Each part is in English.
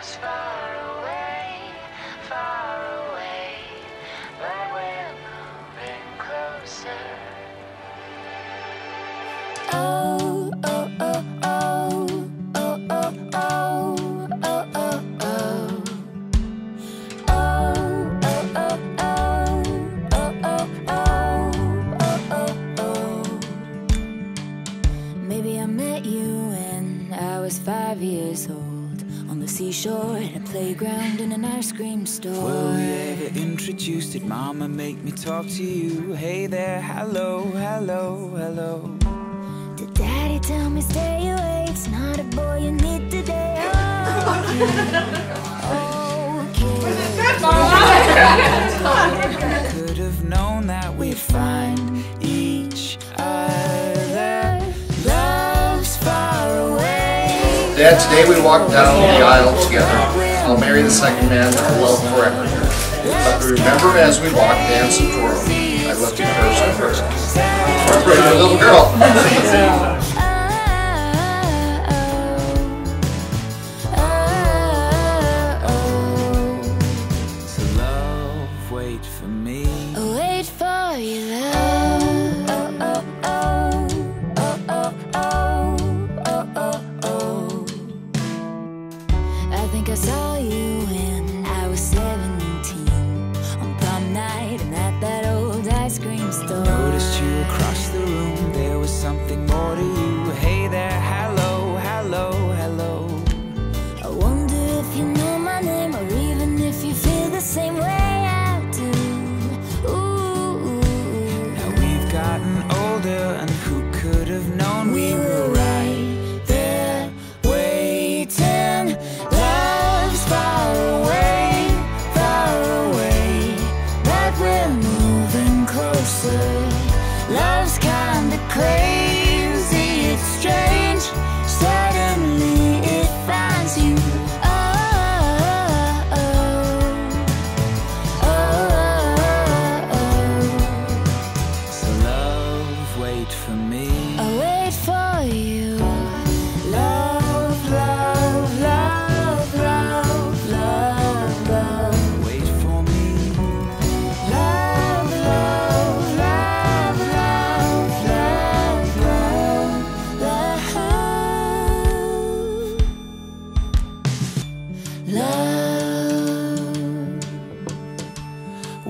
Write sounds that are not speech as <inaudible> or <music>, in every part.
love's far away, far away, but we're moving closer. Oh, oh, oh, oh, oh, oh, oh, oh, oh, oh. Maybe I met you when I was five years old seashore at a playground in an ice cream store. Were we ever introduced? Did mama make me talk to you? Hey there, hello, hello, hello. Did daddy tell me stay away? It's not a boy you need today. Oh, <laughs> okay. Could have known that we'd find Dad, today we walked down the aisle together. I'll marry the second man that I love forever. But remember as we walk, and twirl. I left you first and first. Remember, you're a little girl. <laughs>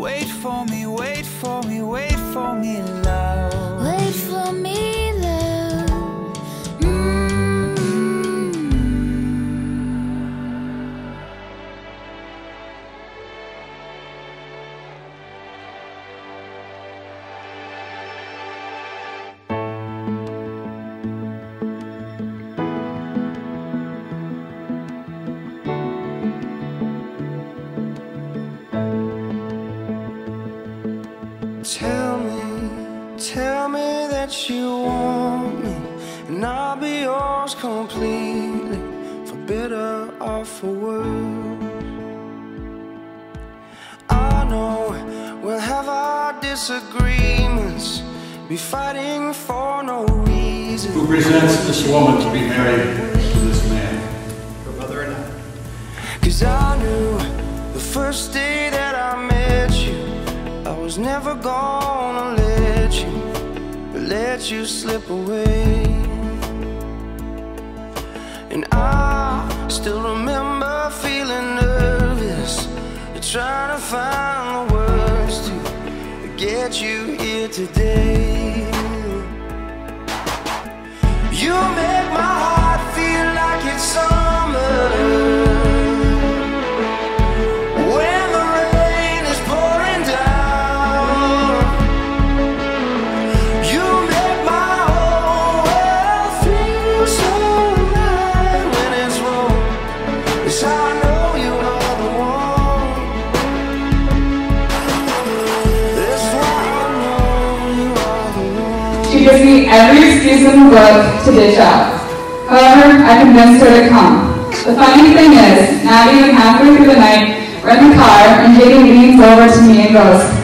Wait for me, wait for me, wait for me, love. Tell me, tell me that you want me, and I'll be yours completely, for better or for worse. I know we'll have our disagreements, be fighting for no reason. Who presents this woman to be married to this man? Her mother and I. Cause I knew the first day was never gonna let you, let you slip away. And I still remember feeling nervous, trying to find the words to get you here today. You make my heart gives me every excuse in the book to ditch out. However, I convinced her to come. The funny thing is, not even halfway through the night, we're in the car and JD leans over to me and goes,